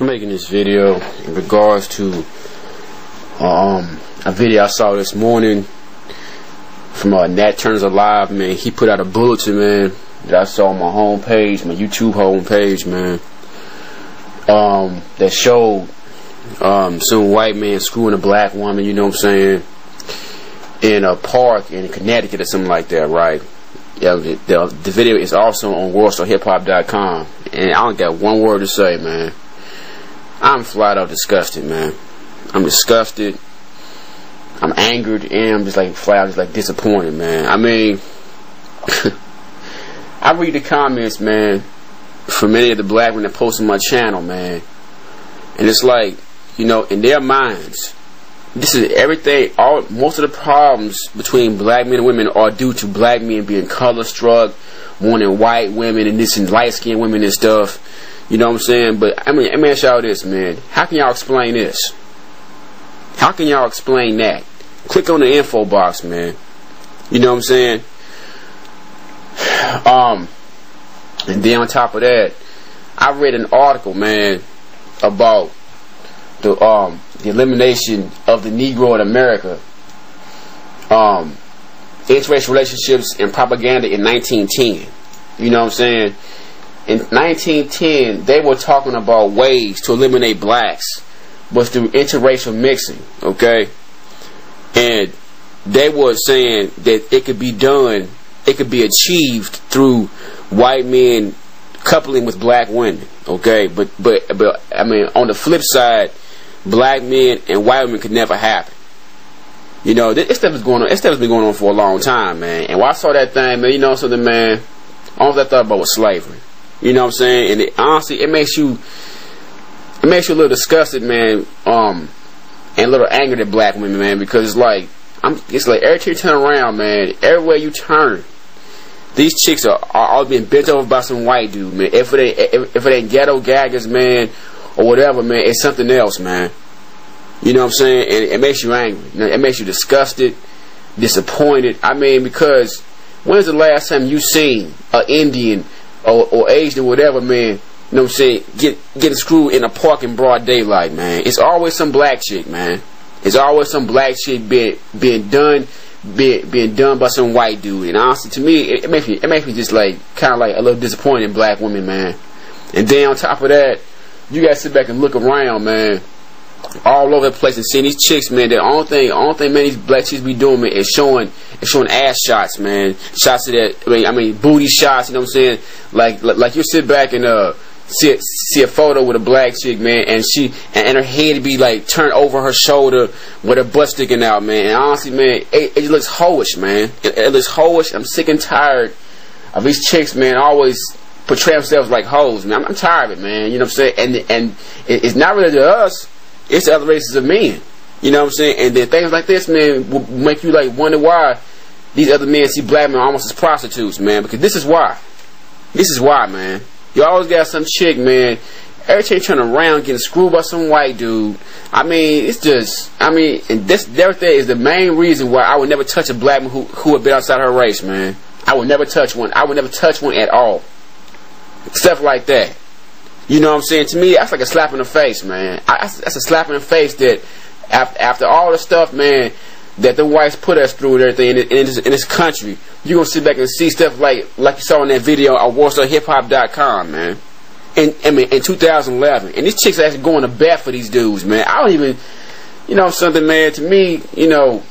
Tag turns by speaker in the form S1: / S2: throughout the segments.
S1: I'm making this video in regards to um, a video I saw this morning from uh, Nat Turner's Alive, man. He put out a bulletin, man, that I saw on my homepage, my YouTube homepage, man, um, that showed um, some white man screwing a black woman, you know what I'm saying, in a park in Connecticut or something like that, right? Yeah, the, the, the video is also on worldstarhiphop.com, and I don't got one word to say, man. I'm flat out disgusted, man. I'm disgusted. I'm angered, and I'm just like flat out just like disappointed, man. I mean, I read the comments, man, from many of the black men that post on my channel, man, and it's like, you know, in their minds, this is everything. All most of the problems between black men and women are due to black men being color struck, wanting white women and this and light skinned women and stuff. You know what I'm saying? But I mean, let me ask y'all this, man. How can y'all explain this? How can y'all explain that? Click on the info box, man. You know what I'm saying? Um, and then on top of that, I read an article, man, about the um the elimination of the Negro in America. Um, interracial relationships and propaganda in 1910. You know what I'm saying? In 1910, they were talking about ways to eliminate blacks, was through interracial mixing, okay? And they were saying that it could be done, it could be achieved through white men coupling with black women, okay? But, but, but, I mean, on the flip side, black men and white women could never happen. You know, this stuff is going on. This stuff has been going on for a long time, man. And when I saw that thing, man, you know something, man. All I thought about was slavery. You know what I'm saying? And it, honestly, it makes you it makes you a little disgusted, man, um, and a little angry at black women, man, because it's like I'm it's like every time you turn around, man, everywhere you turn, these chicks are, are all being bent over by some white dude, man. If it ain't if, if it ain't ghetto gaggers, man, or whatever, man, it's something else, man. You know what I'm saying? And it, it makes you angry. It makes you disgusted, disappointed. I mean, because when's the last time you seen an Indian or, or Asian or whatever, man, you know what I'm saying, get getting screwed in a park in broad daylight, man. It's always some black chick, man. It's always some black chick being being done being being done by some white dude. And honestly, to me, it, it makes me it makes me just like kind of like a little disappointed in black women, man. And then on top of that, you guys sit back and look around, man all over the place and seeing these chicks, man. The only thing, only thing, man, these black chicks be doing, man, is showing, is showing ass shots, man. Shots of that, I mean, I mean, booty shots. You know what I'm saying? Like, like, like you sit back and uh, see a, see a photo with a black chick, man, and she and, and her head be like turned over her shoulder with her butt sticking out, man. And honestly, man, it, it looks hoish, man. It, it looks hoish. I'm sick and tired of these chicks, man. Always portray themselves like hoes, man. I'm, I'm tired of it, man. You know what I'm saying? And and it's not really to us it's the other races of men. You know what I'm saying? And then things like this, man, will make you like wonder why these other men see black men almost as prostitutes, man. Because this is why. This is why, man. You always got some chick, man. Every time you turn around, getting screwed by some white dude. I mean, it's just, I mean, and this, there is the main reason why I would never touch a black man who, who had been outside her race, man. I would never touch one. I would never touch one at all. Stuff like that. You know what I'm saying? To me, that's like a slap in the face, man. I, that's a slap in the face that after, after all the stuff, man, that the whites put us through and everything in, in, this, in this country, you're going to sit back and see stuff like like you saw in that video on WorldStarHipHop.com, man. In, I mean, in 2011. And these chicks are actually going to bat for these dudes, man. I don't even, you know something, man, to me, you know,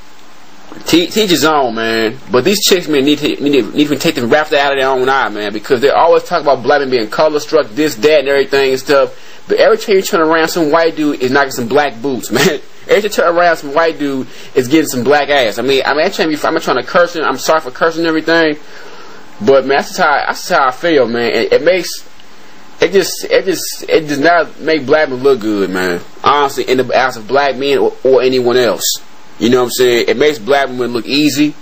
S1: teach his own, man. But these chicks, man, need to need to, need to take the rafter out of their own eye, man, because they always talk about black men being color struck, this, that, and everything and stuff. But every time you turn around, some white dude is knocking some black boots, man. Every time you turn around, some white dude is getting some black ass. I mean, I mean, I'm trying trying to curse him. I'm sorry for cursing and everything. But man, that's how that's how I feel, man. It, it makes it just it just it does not make black men look good, man. Honestly, in the eyes of black men or, or anyone else. You know what I'm saying? It makes black women look easy.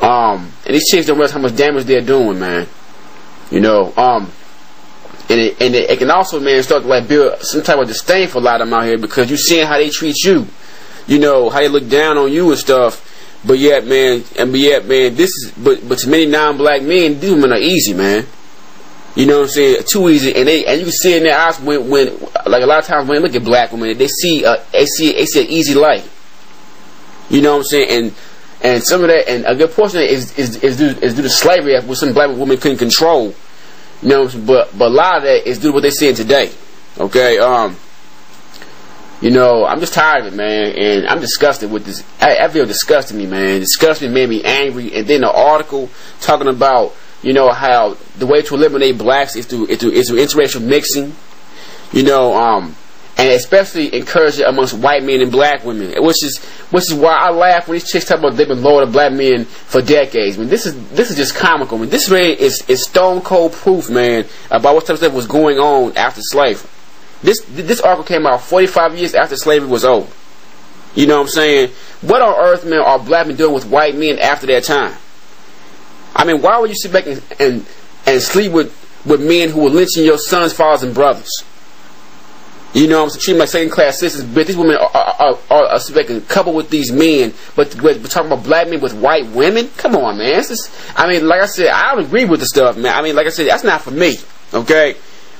S1: Um, and these chicks don't realize how much damage they're doing, man. You know, um, and it, and it, it, can also, man, start to like build some type of disdain for a lot of them out here because you're seeing how they treat you. You know, how they look down on you and stuff. But yet, man, and but yet, man, this is, but but to many non-black men, these women are easy, man. You know what I'm saying? Too easy, and they and you see in their eyes when when like a lot of times when they look at black women, they see uh, they see they see an easy life. You know what I'm saying? And and some of that, and a good portion of it is is is due, is due to slavery, which some black women couldn't control. You know, but but a lot of that is due to what they're seeing today. Okay, um, you know, I'm just tired of it, man, and I'm disgusted with this. I, I feel disgusted me, man. Disgusted made me angry, and then the article talking about you know how the way to eliminate blacks is through is through, is through interracial mixing. You know, um, and especially encourage it amongst white men and black women, which is which is why I laugh when these chicks talk about they've been loyal to black men for decades. I mean, this is this is just comical. I mean, this really is, is stone cold proof, man, about what type of stuff was going on after slavery. This this article came out 45 years after slavery was over. You know what I'm saying? What on earth, man, are black men doing with white men after that time? I mean, why would you sit back and and, and sleep with, with men who were lynching your sons, fathers, and brothers? You know, I'm treating my second class citizens, but these women are, are, are, are speaking couple with these men, but we're talking about black men with white women. Come on, man. I mean, like I said, I don't agree with the stuff, man. I mean, like I said, that's not for me, okay?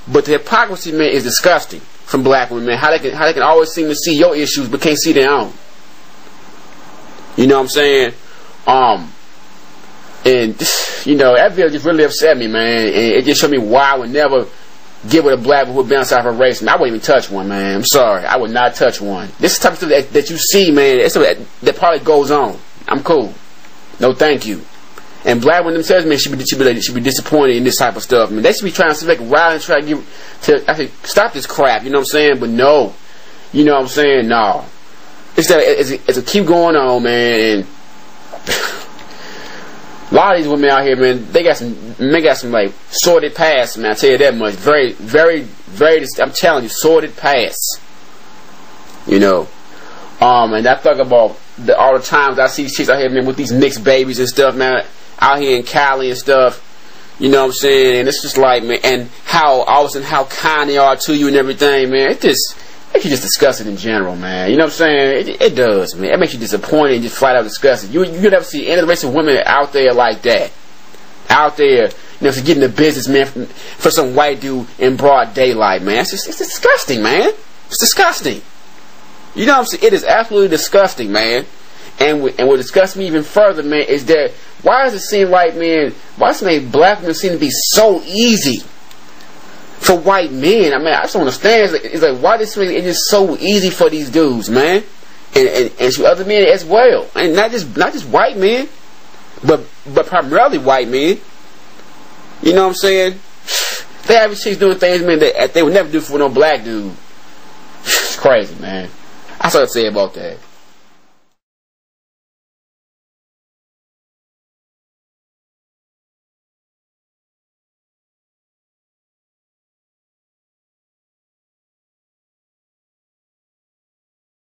S1: But the hypocrisy, man, is disgusting from black women, man. How they can how they can always seem to see your issues but can't see their own. You know what I'm saying? Um, and you know that video just really upset me, man. And it just showed me why would never get with a black who bounce off a race. And I wouldn't even touch one, man. I'm sorry, I would not touch one. This is type of stuff that, that you see, man. It's that, that probably goes on. I'm cool. No, thank you. And black women themselves, man, should be should be, should be disappointed in this type of stuff. I mean, they should be trying to like ride and try to get to stop this crap. You know what I'm saying? But no, you know what I'm saying? No, it's that it's, it's a keep going on, man. And a lot of these women out here, man, they got some, they got some like sordid past, man. I tell you that much. Very, very, very. I'm telling you, sordid past. You know, um, and I talk about the, all the times I see these chicks out here, man, with these mixed babies and stuff, man out here in Cali and stuff. You know what I'm saying? And it's just like, man, and how all of a sudden how kind they are to you and everything, man. It just makes you just disgusted in general, man. You know what I'm saying? It, it does, man. It makes you disappointed and just flat out disgusted. You you never see any race of women out there like that. Out there, you know, for getting the business, man, for, for some white dude in broad daylight, man. It's just it's disgusting, man. It's disgusting. You know what I'm saying? It is absolutely disgusting, man. And and what disgusts me even further, man, is that why does it seem like, man, why does it make black men seem to be so easy for white men? I mean, I just don't understand. It's like, it's like why this is just so easy for these dudes, man, and and, and to other men as well, and not just not just white men, but but primarily white men. You know what I'm saying? They have chicks doing things, man, that they would never do for no black dude. It's crazy, man. That's what I say about that.